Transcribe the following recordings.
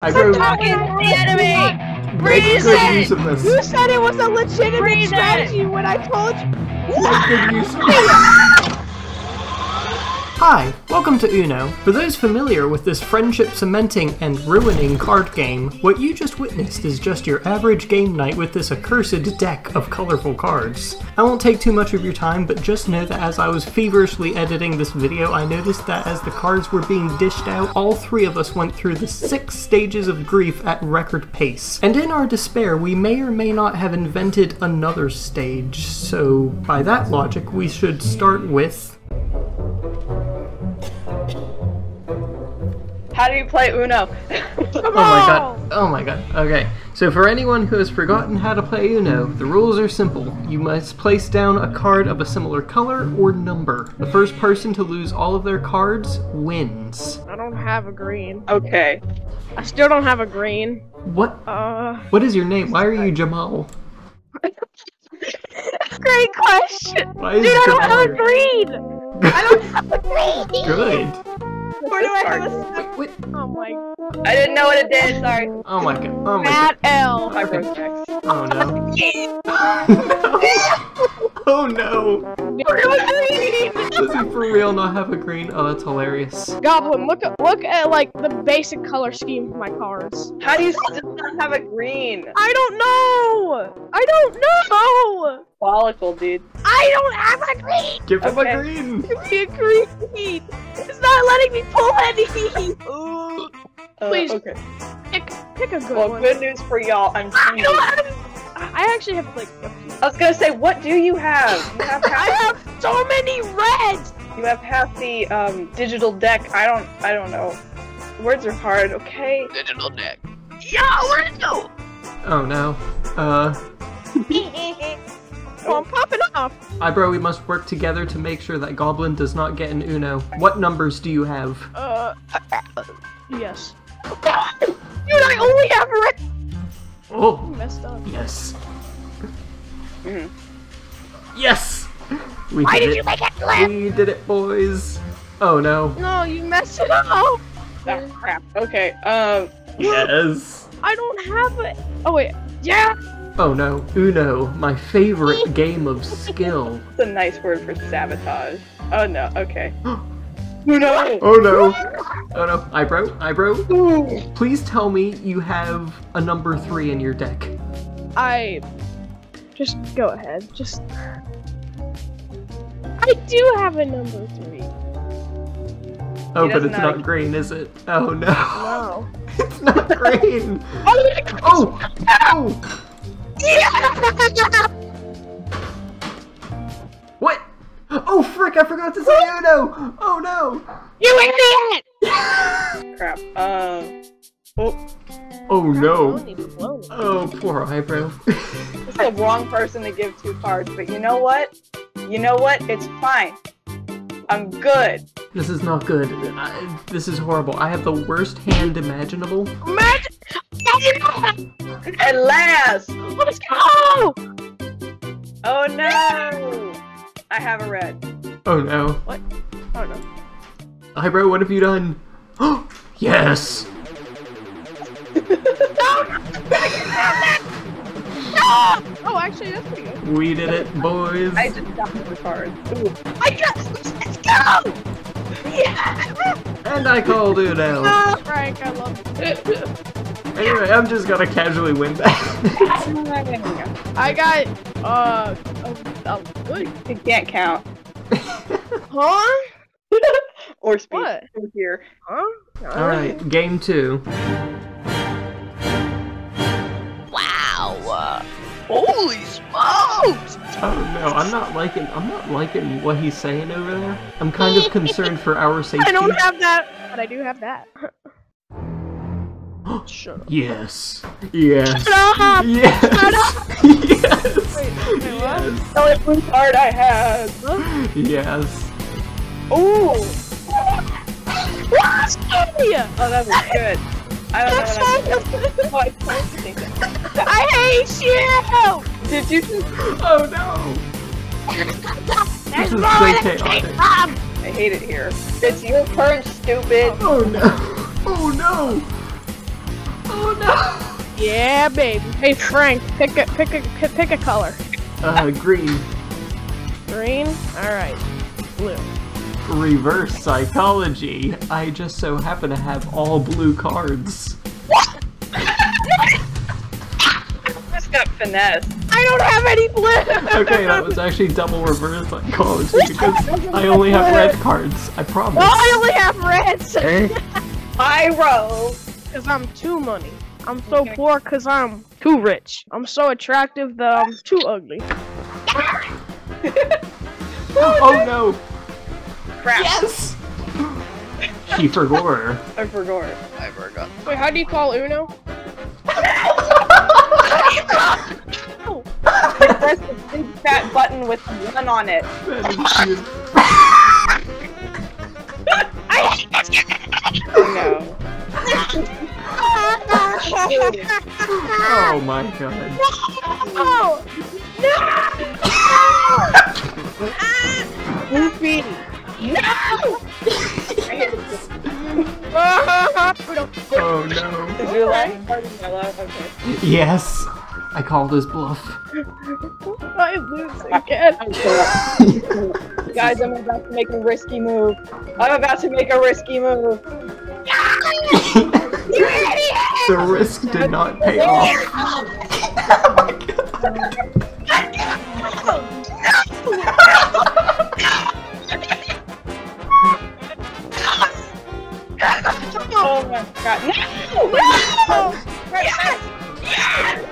I Stop wrote talking to the enemy! make Freeze good it! use of this. You said it was a legitimate Freeze it! strategy when I told you. Make good use of this. Hi, welcome to Uno. For those familiar with this friendship cementing and ruining card game, what you just witnessed is just your average game night with this accursed deck of colorful cards. I won't take too much of your time, but just know that as I was feverishly editing this video, I noticed that as the cards were being dished out, all three of us went through the six stages of grief at record pace. And in our despair, we may or may not have invented another stage, so by that logic, we should start with How do you play Uno? Oh my god. Oh my god. Okay. So for anyone who has forgotten how to play Uno, the rules are simple. You must place down a card of a similar color or number. The first person to lose all of their cards wins. I don't have a green. okay. I still don't have a green. What Uh, what is your name? Why are you Jamal? great question. Why is Dude, I don't Jamal have a green. I don't have a green. Good. Where do I have a? Wait. Oh my. I didn't know what it did, sorry. Oh my god. Oh my god. Matt L. My bro checks. Oh no. oh no. Does he for real not have a green? Oh, that's hilarious. Goblin, look at look at like the basic color scheme for my cards. How do you still not have a green? I don't know. I don't know. Follicle, dude. I don't have a green. Give him a green. Give me a green. It's not letting me pull any. Ooh. Uh, Please. Okay. Pick, pick a good Well, one. good news for y'all. I'm I don't have. I actually have like a few. I was gonna say, what do you have? You have I have so many reds. you have half the um, digital deck. I don't. I don't know. Words are hard. Okay. Digital deck. Yeah, where to go? Oh no. Uh Oh, I'm popping off. Eyebrow, we must work together to make sure that Goblin does not get an Uno. What numbers do you have? Uh, yes. Dude, I only have red. Oh, Messed up. yes. Mhm. Yes! We Why did, did it. you make it flip? We did it, boys. Oh no. No, you messed it up. Oh, crap. Okay. Um. Yes. I don't have it. Oh wait. Yeah. Oh no. Uno, my favorite game of skill. It's a nice word for sabotage. Oh no. Okay. Uno. Oh no. Oh no. Eyebrow, eyebrow. Please tell me you have a number three in your deck. I. Just go ahead. Just. I do have a number three. Oh, but it's know. not green, is it? Oh no. No. it's not green. Oh, Oh! Oh! What? Oh frick, I forgot to say Uno! Oh no! you idiot! Crap. Um. Oh, Oh no. Baloney, baloney. Oh, poor eyebrow. it's the wrong person to give two cards, but you know what? You know what? It's fine. I'm good. this is not good. I, this is horrible. I have the worst hand imaginable. Imagine. At last! Let's go! Oh no! I have a red. Oh no. What? Oh no. Eyebrow, what have you done? yes! Oh, actually, that's pretty good. We did it, boys. I just got the card. Ooh. I got. Let's go! Yeah! And I called Uno. Ah, Frank, I love you. Anyway, I'm just gonna casually win that. I got. Uh. Oh, oh, good. It can't count. Huh? Or speak. What? Here. Huh? Alright, game two. Holy smokes! Oh no, I'm not liking I'm not liking what he's saying over there. I'm kind of concerned for our safety. I don't have that, but I do have that. Shut up. Yes. Yes. Shut up! Yes. yes. Wait, wait, what? The only blue card I had. Yes. Ooh! Oh, that was good. I don't know what I'm I can't think. I hate you! Did you just... Oh no. This There's is more so than chaotic. cake! I hate it here. It's your turn, stupid. Oh no. Oh no. Oh no! Yeah, baby. Hey, Frank, pick a pick a pick- pick a color. Uh, green. Green. All right. Blue. Reverse psychology. I just so happen to have all blue cards. Just got finesse. I don't have any blue. Okay, that was actually double reverse psychology because I only have red cards. I promise. Well, I only have reds. roll Cause I'm too money. I'm so poor cause I'm too rich. I'm so attractive that I'm too ugly. Oh no! Crap. Yes! She forgot. I forgot. I forgot. Wait, how do you call Uno? Press the big fat button with one on it. That is beautiful. Oh no. Oh my god. Oh! Goofy. Oh no. Is your last part yellow? Okay. Yes. I called his bluff. I lose again. Guys, I'm about to make a risky move. I'm about to make a risky move. the risk did not pay off. Oh my god. No! Oh, yes! Yes!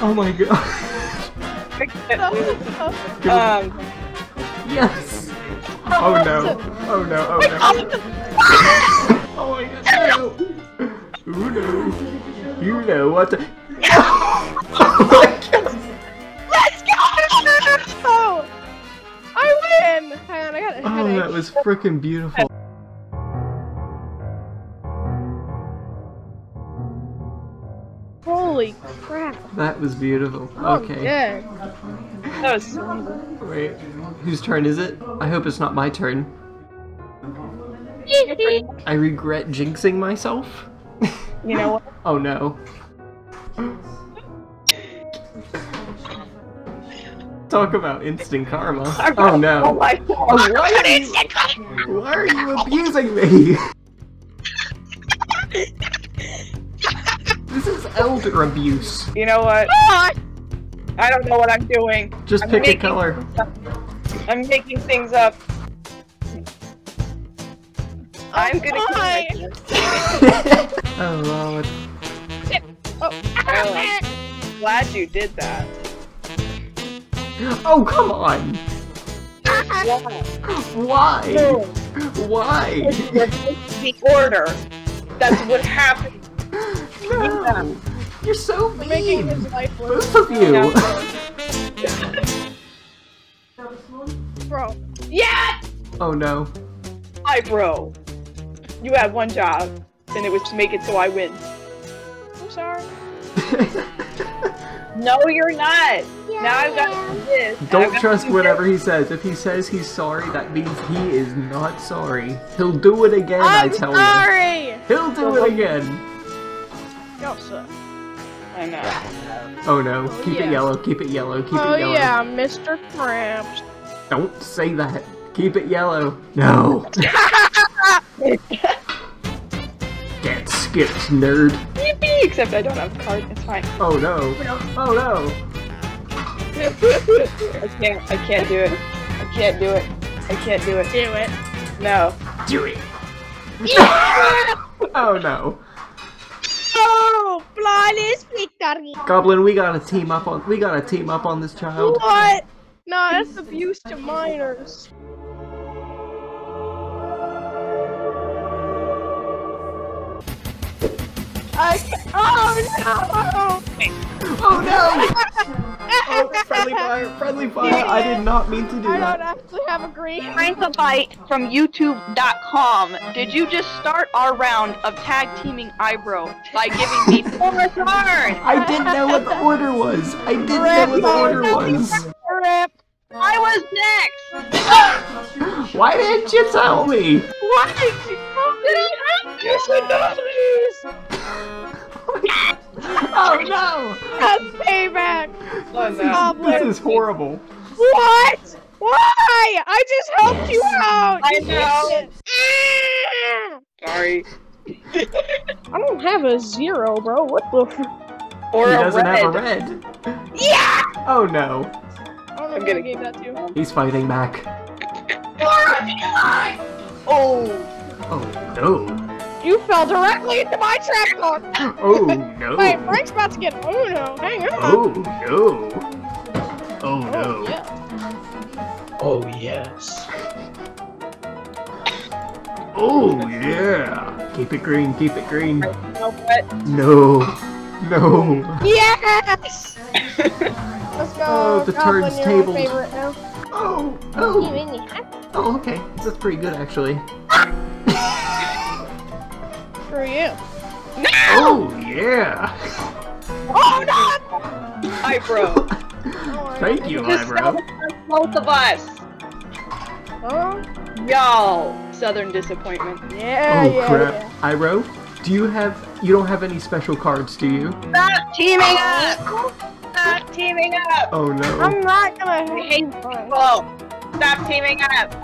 Oh my god. um, Yes. Oh no. Oh no. Oh no. Oh my god. No. Uno. You know what the. Oh my god. Let's go! I win! Hang on, I got a Oh, headache. that was freaking beautiful. Holy crap. That was beautiful. Oh, Okay. yeah. that was so Wait. Whose turn is it? I hope it's not my turn. I regret jinxing myself. You know what? Oh no. Talk about instant karma. Oh no. Oh my god. Oh, why, are you, why are you abusing me? this is elder abuse. You know what? Ah! I don't know what I'm doing. Just I'm pick a color. I'm making things up. I'm gonna kill Why? myself. Oh lord. Oh. Glad you did that. Oh come on. Why? Why? No. Why? the order. That's what happened. No. You're so We're making mean. his life worse. Both of you. Bro. Yeah! Oh no. Hi, bro. You had one job, and it was to make it so I win. I'm sorry. No, you're not. Now I've got this. Don't got trust to do whatever he says. If he says he's sorry, that means he is not sorry. He'll do it again, I I'm tell sorry! you. He'll do it again. Y'all suck. I know. Oh no. Keep oh, yeah. it yellow, keep it yellow, keep Oh it yellow. Oh yeah, Mr. Krabs. Don't say that. Keep it yellow. No. Get skipped, nerd. Yippee! Except I don't have a card. It's fine. Oh no. Oh no. I can't. I can't do it. I can't do it. I can't do it. Do it. No. Do it. oh no. Oh, flawless victory. Goblin, we gotta team up on we gotta team up on this child. What? Nah, that's abuse to minors. I. Oh no! Oh no! Oh, friendly fire. fire! Friendly fire! I did not mean to do that. I don't that. actually have a green. Frankabyte from YouTube.com. Did you just start our round of tag teaming Eyebrow by giving me four cards? I didn't know what the order was. I didn't know what the order was. Rip. I was next. Why didn't you tell me? What? Yes, I Oh no! That's payback. Oh, know. This is horrible. What? Why? I just helped you out. I you know. Sorry. I don't have a zero, bro. What the? F- Or he a doesn't red. have a red. yeah. Oh no. I don't know I'm gonna- give that to. He's fighting back. Oh. Oh no. You fell directly into my trap car. Oh no. Wait. Frank's about to get Oh no. Hang on. Oh no. Oh Oh, no. yeah. Oh yes. Oh yeah. Keep it green, keep it green. You know what? No. No. Yes. Let's go. Oh, the Goblin, turn's tabled. My favorite now. Oh. Oh. mean you have Oh, okay. That's pretty good actually. Screw you. Oh yeah. Oh no! Eyebrow. Thank you, Just eyebrow. both of us. Oh Y'all. Southern disappointment. yeah, Oh yeah, crap. yeah. Eyebrow, do you have you don't have any special cards, do you? Stop teaming up! Stop teaming up! Oh no. I'm not gonna help hate you. Stop teaming up!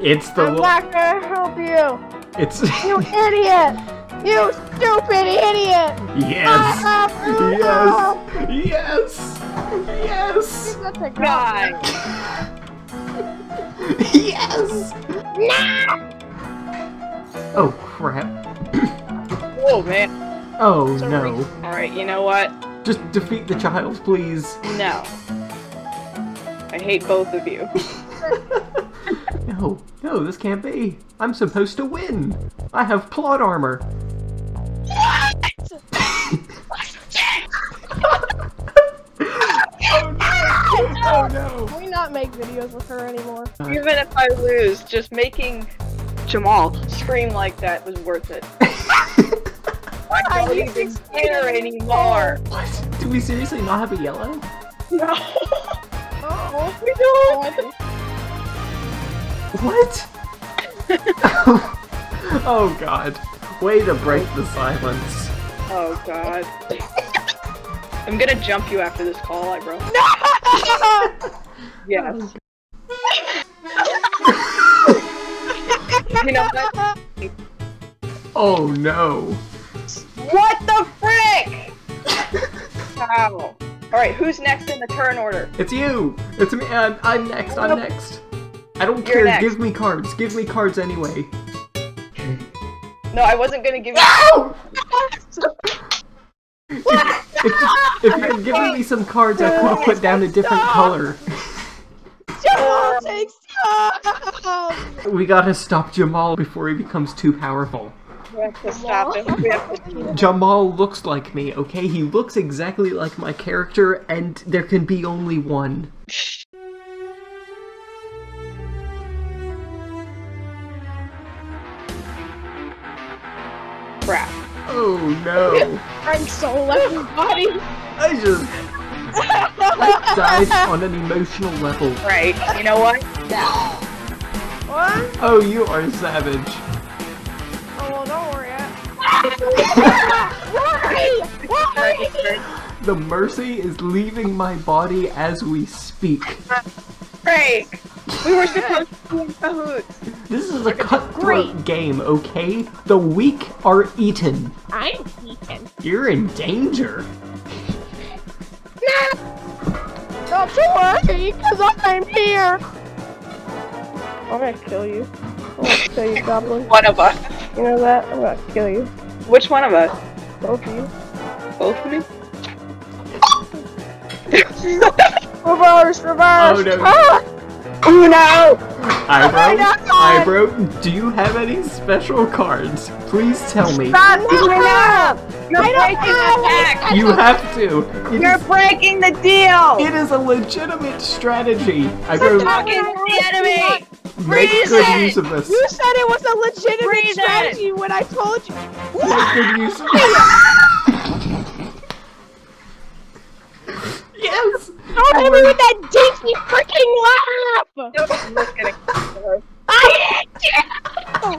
It's the I'm not gonna help you. it's You idiot! You stupid idiot! Yes. Yes. Yes. Yes. That's a God. Yes. Oh crap. Whoa, man. Oh Sorry. no. Alright, you know what? Just defeat the child, please. No. I hate both of you. No, no, this can't be. I'm supposed to win. I have plot armor. Oh, oh no. Can we not make videos with her anymore? Even if I lose, just making Jamal scream like that was worth it. I I don't need even to care anymore. What? Do we seriously not have a yellow? No. Oh, We don't. What? oh god. Way to break the silence. Oh god. I'm gonna jump you after this call, I bro. Yes. you know what? Oh no. What the frick? How? Alright, who's next in the turn order? It's you! It's me. I'm, I'm next. I'm next. I don't You're care. next. Give me cards. Give me cards anyway. No, I wasn't gonna give you. No! if, if you're giving me some cards, I could have put down a different color. Jamal um, takes time! We gotta stop Jamal before he becomes too powerful. We have to stop him. To. Jamal looks like me, okay? He looks exactly like my character, and there can be only one. Oh no. I'm so left his body. I just. I died on an emotional level. Right. You know what? Yeah. What? Oh, you are savage. Oh, well, don't worry. I... Why? Why? The mercy is leaving my body as we speak. Frank! We were supposed to be in cahoots. This is a cutthroat Great. game, okay? The weak are eaten. I'm eaten. You're in danger. Not to worry, because I'm here. I'm gonna kill you. I'm gonna kill you, Goblin. One of us. You know that? I'm gonna kill you. Which one of us? Both of you. Both of me? Reverse, reverse! Oh, no. Ah! Uno! Eyebrow, God. eyebrow, do you have any special cards? Please tell me. Stop giving up! You're I breaking the pact. You have to. It You're is, breaking the deal. it is a legitimate strategy. I We're talking to the enemy. make freeze good it. use of this. You said it was a legitimate Breathe in. strategy when I told you. Make good use of this. yes. Don't hit me with that dinky freaking laugh! I'm just kidding. I hate you!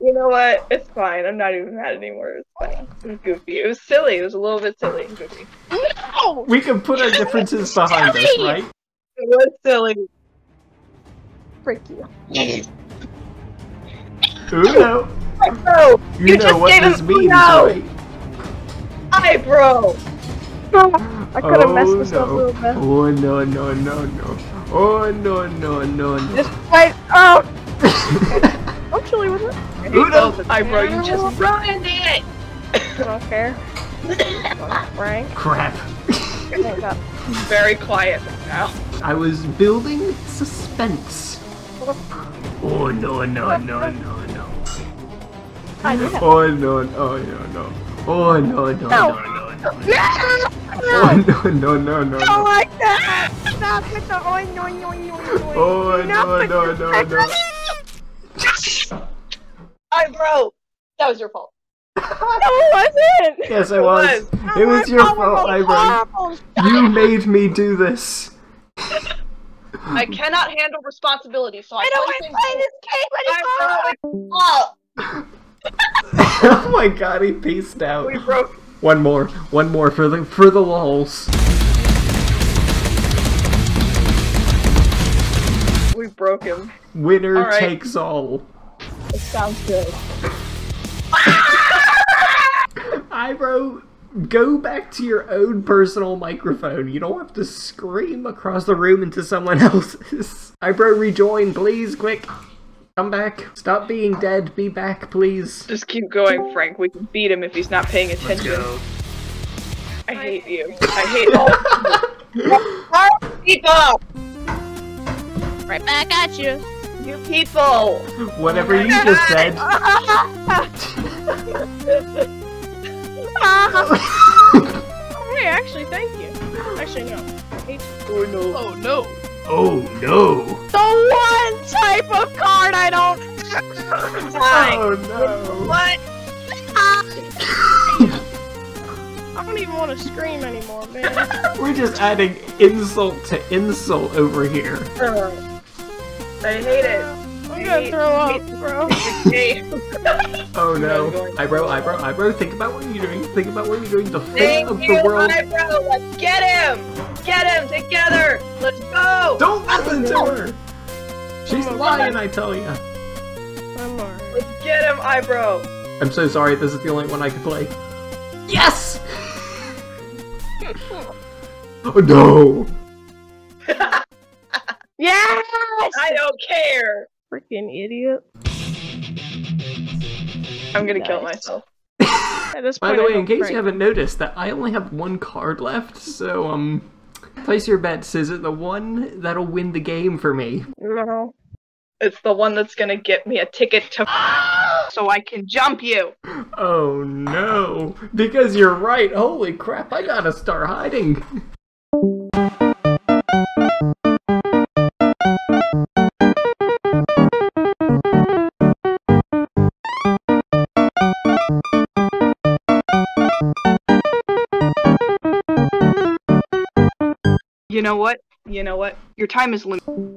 You know what? It's fine. I'm not even mad anymore. It's funny. It was goofy. It was silly. It was a little bit silly and goofy. No! We can put our differences behind us, right? It was silly. Freak you. Uno. Bro, You, You know just what gave this him means, right? hi, bro. Ah. I could have oh, this up a no. little bit. Oh no no no no. Oh no no no no. Just fight. Oh! I'm chilly with it. Uno. Hi, bro. You just ruined it. I don't care. Frank. Crap. Very quiet now. I was building suspense. Oh no no no no no. I do have. Oh no no no no. Oh no no no no no. No! Oh no no no no. don't no. like that! Stop with the oi, oh, no, no, no, no. Oh Enough no no no no. Hi, bro. That was your fault. No, it wasn't! Yes, I It was. was. It was your fault, my Ivan. You made me do this. I cannot handle responsibility, so I, I don't want to play this game anymore! Oh my god, he pieced out. We broke. One more, one more for the for the lulls. We broke him. Winner All right. takes all. It sounds good. Ibro, go back to your own personal microphone. You don't have to scream across the room into someone else's. I Ibro, rejoin, please, quick. Come back. Stop being dead. Be back, please. Just keep going, Frank. We can beat him if he's not paying attention. I hate you. I hate all people. Right back at you. You people. Whatever you just said. Hey, actually, thank you. Actually, no. Oh no. Oh no. oh no. The one type of card I don't. Fine. Oh no. What? I don't even want to scream anymore, man. We're just adding insult to insult over here. I hate it. I'm gonna throw up, bro. Oh no. I'm Eyebrow, eyebrow, eyebrow, think about what you're doing. Think about what you're doing. The fate Thank of you, the world. eyebrow. Let's get him. Get him together. Let's go. Don't listen to her! She's lying, I tell you. I'm. Let's get him, eyebrow. I'm so sorry, this is the only one I can play. Yes! oh no! Yes! I don't care. Freaking idiot. I'm gonna kill myself. At this By the way, in case Frank- you haven't noticed, that I only have one card left, so, um... Place your bets. Is it the one that'll win the game for me? No. It's the one that's gonna get me a ticket to so I can jump you. Oh no! Because you're right! Holy crap, I gotta start hiding! You know what? You know what? Your time is limited.